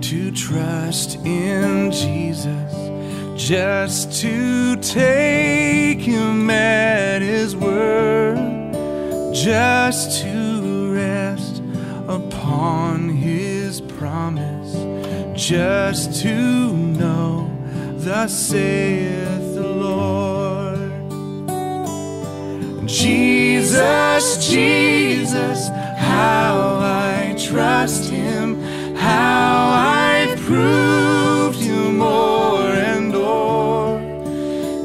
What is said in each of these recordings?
to trust in Jesus, just to take him at his word, just to rest upon his promise, just to know, thus saith the Lord. Jesus, Jesus, how I trust him, how I proved him more and more.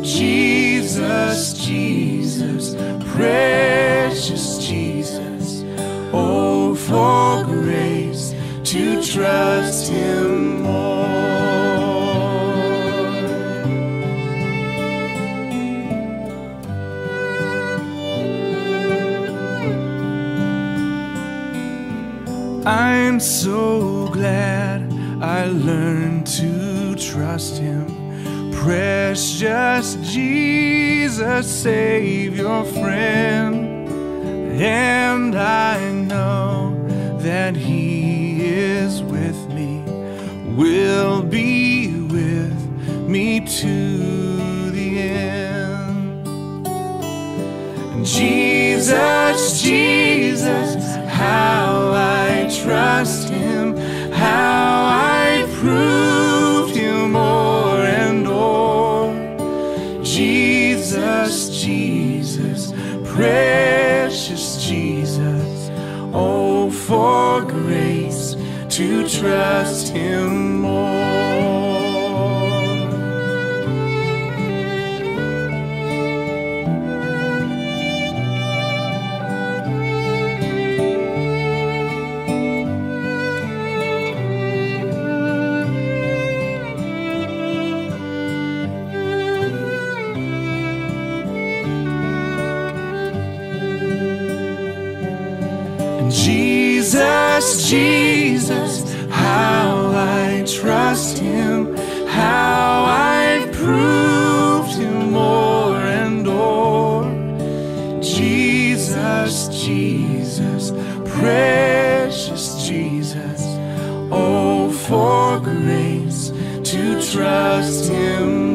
Jesus, Jesus, precious Jesus, oh, for grace to trust so glad I learned to trust Him. Precious Jesus, Savior, friend. And I know that He is with me, will be with me to the end. Jesus, him, how I proved him more and more. Jesus, Jesus, precious Jesus, oh, for grace to trust him more. Jesus, Jesus, how I trust him, how I've proved him more and more. Jesus, Jesus, precious Jesus, oh, for grace to trust him